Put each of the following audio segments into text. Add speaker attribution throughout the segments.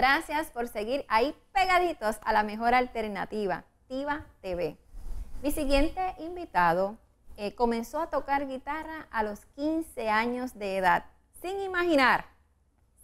Speaker 1: Gracias por seguir ahí pegaditos a la mejor alternativa, Tiva TV. Mi siguiente invitado eh, comenzó a tocar guitarra a los 15 años de edad, sin imaginar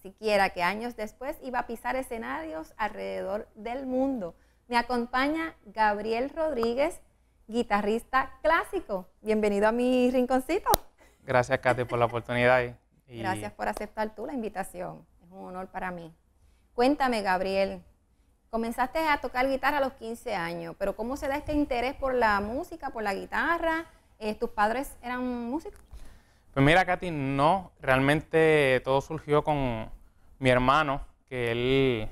Speaker 1: siquiera que años después iba a pisar escenarios alrededor del mundo. Me acompaña Gabriel Rodríguez, guitarrista clásico. Bienvenido a mi rinconcito.
Speaker 2: Gracias, Katy, por la oportunidad.
Speaker 1: Gracias por aceptar tú la invitación. Es un honor para mí. Cuéntame, Gabriel, comenzaste a tocar guitarra a los 15 años, pero ¿cómo se da este interés por la música, por la guitarra? Eh, ¿Tus padres eran músicos?
Speaker 2: Pues mira, Katy, no, realmente todo surgió con mi hermano, que él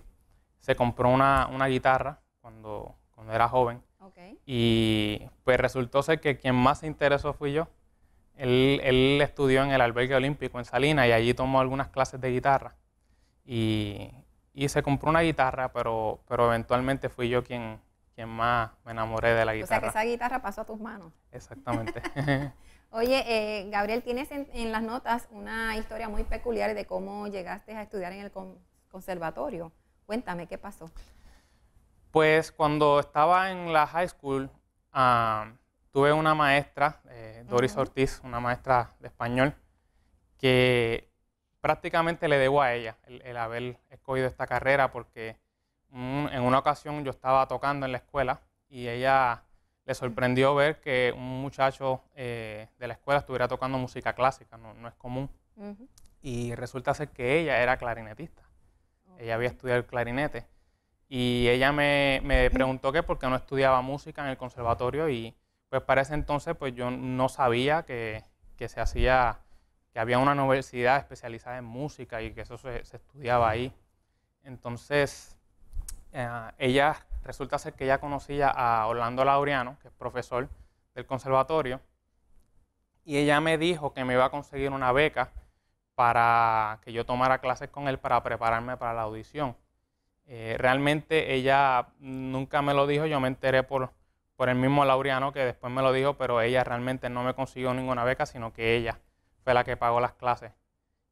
Speaker 2: se compró una, guitarra cuando, cuando era joven. Y pues resultó ser que quien más se interesó fui yo. Él, él, estudió en el albergue olímpico en Salinas y allí tomó algunas clases de guitarra. Y, y se compró una guitarra, pero, pero eventualmente fui yo quien, quien más me enamoré de la guitarra.
Speaker 1: O sea que esa guitarra pasó a tus manos.
Speaker 2: Exactamente.
Speaker 1: Oye, eh, Gabriel, tienes en, las notas una historia muy peculiar de cómo llegaste a estudiar en el conservatorio. Cuéntame, ¿qué pasó?
Speaker 2: Pues cuando estaba en la high school, tuve una maestra, eh, Doris Ortiz, una maestra de español, que prácticamente le debo a ella el, haber escogido esta carrera porque en una ocasión yo estaba tocando en la escuela y ella le sorprendió ver que un muchacho eh, de la escuela estuviera tocando música clásica, no, es común. Y resulta ser que ella era clarinetista. Ella había estudiado el clarinete. Y ella me, me preguntó que por qué no estudiaba música en el conservatorio y pues para ese entonces pues yo no sabía que, que se hacía que había una universidad especializada en música y que eso se, estudiaba ahí. Entonces, eh, ella, resulta ser que ella conocía a Orlando Laureano, que es profesor del conservatorio, y ella me dijo que me iba a conseguir una beca para que yo tomara clases con él para prepararme para la audición. Eh, realmente ella nunca me lo dijo, yo me enteré por, por el mismo Laureano que después me lo dijo, pero ella realmente no me consiguió ninguna beca, sino que ella fue la que pagó las clases.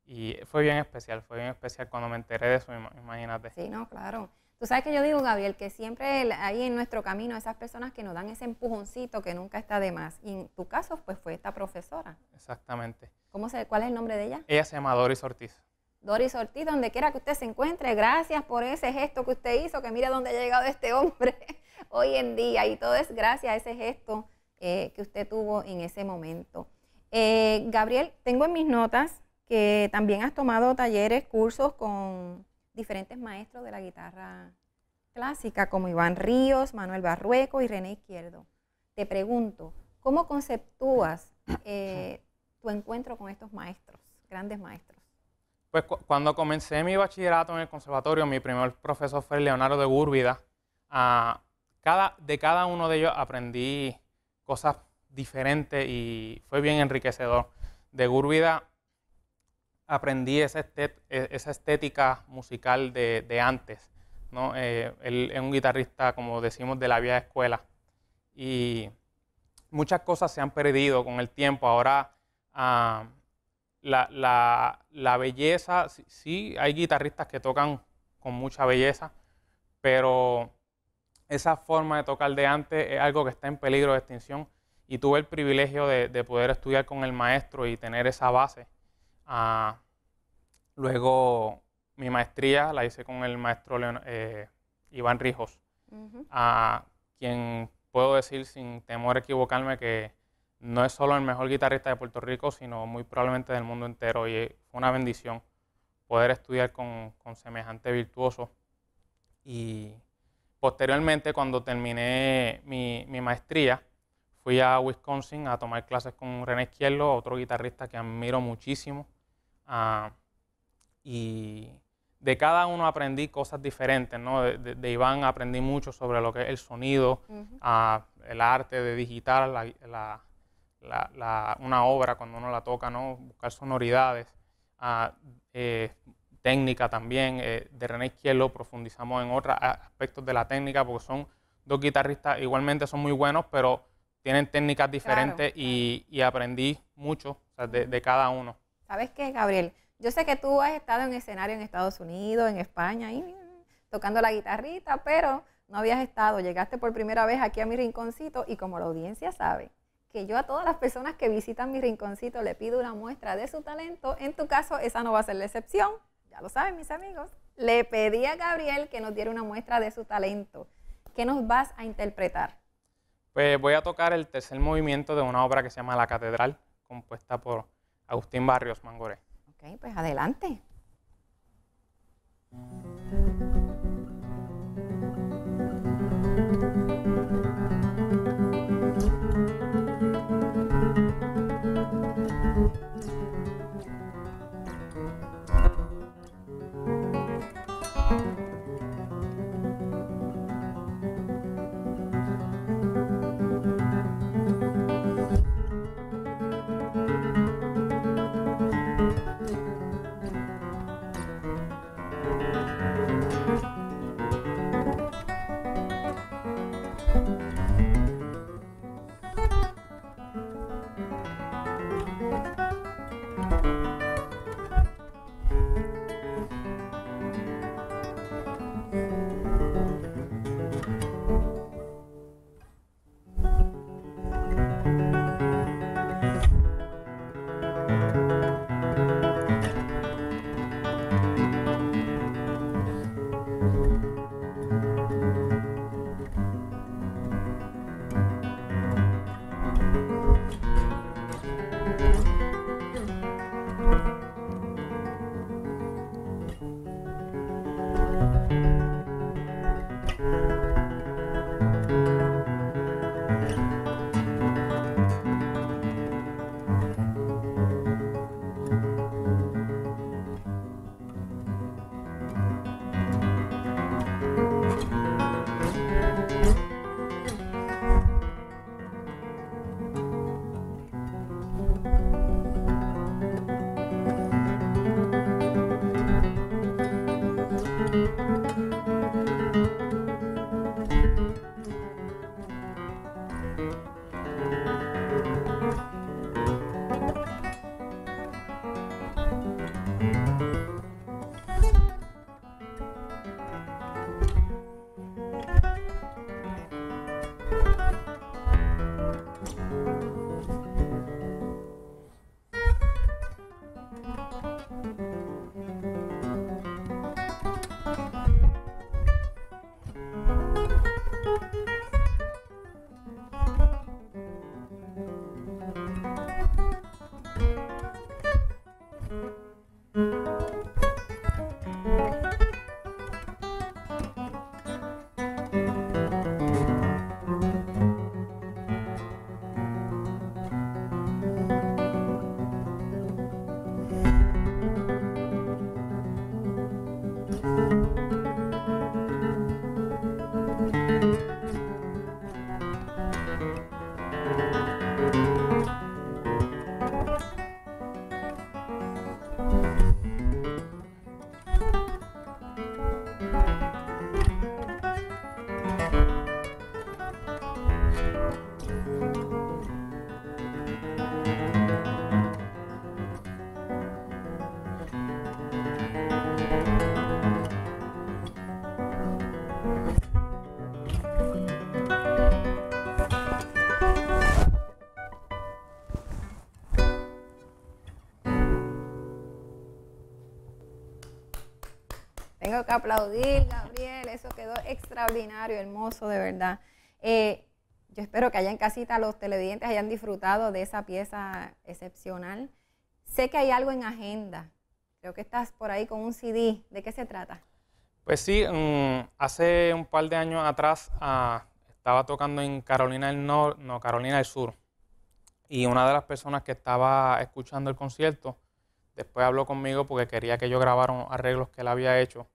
Speaker 2: Y fue bien especial, fue bien especial cuando me enteré de eso, imagínate.
Speaker 1: Sí, no, claro. Tú sabes que yo digo, Gabriel, que siempre hay en nuestro camino esas personas que nos dan ese empujoncito que nunca está de más. Y en tu caso, pues fue esta profesora.
Speaker 2: Exactamente.
Speaker 1: ¿Cómo se, ¿Cuál es el nombre de ella?
Speaker 2: Ella se llama Doris Ortiz.
Speaker 1: Doris Ortiz, donde quiera que usted se encuentre, gracias por ese gesto que usted hizo, que mira dónde ha llegado este hombre hoy en día. Y todo es gracias a ese gesto eh, que usted tuvo en ese momento. Eh, Gabriel, tengo en mis notas que también has tomado talleres, cursos con diferentes maestros de la guitarra clásica, como Iván Ríos, Manuel Barrueco y René Izquierdo. Te pregunto, ¿cómo conceptúas eh, tu encuentro con estos maestros, grandes maestros?
Speaker 2: Pues cuando comencé mi bachillerato en el conservatorio, mi primer profesor fue Leonardo de Gúrbida. Ah, de cada uno de ellos aprendí cosas diferente y fue bien enriquecedor. De Gúrbida aprendí esa, e, esa estética musical de, antes. ¿no? Eh, él es un guitarrista, como decimos, de la vieja escuela. Y muchas cosas se han perdido con el tiempo. Ahora ah, la, belleza, sí, hay guitarristas que tocan con mucha belleza, pero esa forma de tocar de antes es algo que está en peligro de extinción y tuve el privilegio de, poder estudiar con el maestro y tener esa base. Ah, luego mi maestría la hice con el maestro eh, Iván Rijos, a quien puedo decir sin temor a equivocarme que no es solo el mejor guitarrista de Puerto Rico, sino muy probablemente del mundo entero. Y fue una bendición poder estudiar con, semejante virtuoso. Y posteriormente, cuando terminé mi maestría, Fui a Wisconsin a tomar clases con René Izquierdo, otro guitarrista que admiro muchísimo. Ah, y de cada uno aprendí cosas diferentes, ¿no? De, Iván aprendí mucho sobre lo que es el sonido, ah, el arte de digitar una obra cuando uno la toca, ¿no? Buscar sonoridades, ah, eh, técnica también. Eh, de René Izquierdo profundizamos en otros aspectos de la técnica porque son dos guitarristas, igualmente son muy buenos, pero tienen técnicas diferentes y, aprendí mucho de, cada uno.
Speaker 1: ¿Sabes qué, Gabriel? Yo sé que tú has estado en escenario en Estados Unidos, en España, y tocando la guitarrita, pero no habías estado, llegaste por primera vez aquí a mi rinconcito y como la audiencia sabe que yo a todas las personas que visitan mi rinconcito le pido una muestra de su talento, en tu caso esa no va a ser la excepción, ya lo saben mis amigos. Le pedí a Gabriel que nos diera una muestra de su talento. ¿Qué nos vas a interpretar?
Speaker 2: Pues voy a tocar el tercer movimiento de una obra que se llama La Catedral, compuesta por Agustín Barrios Mangoré.
Speaker 1: Ok, pues adelante. Tengo que aplaudir, Gabriel, eso quedó extraordinario, hermoso, de verdad. Eh, yo espero que allá en casita los televidentes hayan disfrutado de esa pieza excepcional. Sé que hay algo en agenda. Creo que estás por ahí con un CD. ¿De qué se trata?
Speaker 2: Pues sí, mm, hace un par de años atrás ah, estaba tocando en Carolina del Norte, no, Carolina del Sur. Y una de las personas que estaba escuchando el concierto después habló conmigo porque quería que yo grabara arreglos que él había hecho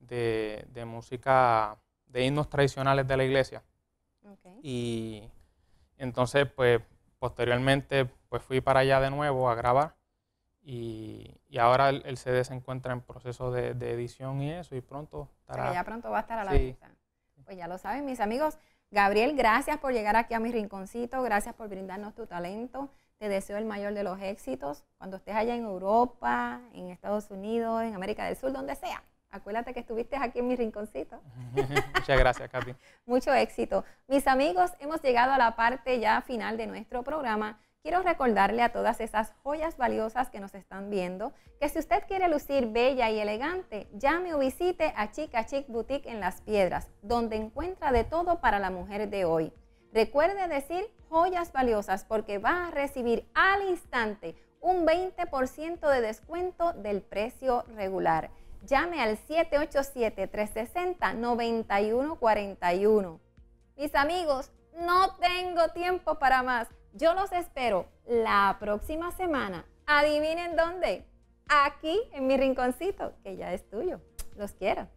Speaker 2: de, música, de himnos tradicionales de la iglesia. Y entonces, pues, posteriormente, pues fui para allá de nuevo a grabar y, ahora el, CD se encuentra en proceso de, edición y eso y pronto
Speaker 1: estará. ya pronto va a estar a la vista. Pues ya lo saben, mis amigos. Gabriel, gracias por llegar aquí a mi rinconcito, gracias por brindarnos tu talento. Te deseo el mayor de los éxitos cuando estés allá en Europa, en Estados Unidos, en América del Sur, donde sea Acuérdate que estuviste aquí en mi rinconcito.
Speaker 2: Muchas gracias, Katy.
Speaker 1: Mucho éxito. Mis amigos, hemos llegado a la parte ya final de nuestro programa. Quiero recordarle a todas esas joyas valiosas que nos están viendo que si usted quiere lucir bella y elegante, llame o visite a Chica Chic Boutique en Las Piedras, donde encuentra de todo para la mujer de hoy. Recuerde decir joyas valiosas porque va a recibir al instante un 20% de descuento del precio regular. Llame al 787-360-9141. Mis amigos, no tengo tiempo para más. Yo los espero la próxima semana. Adivinen dónde. Aquí en mi rinconcito, que ya es tuyo. Los quiero.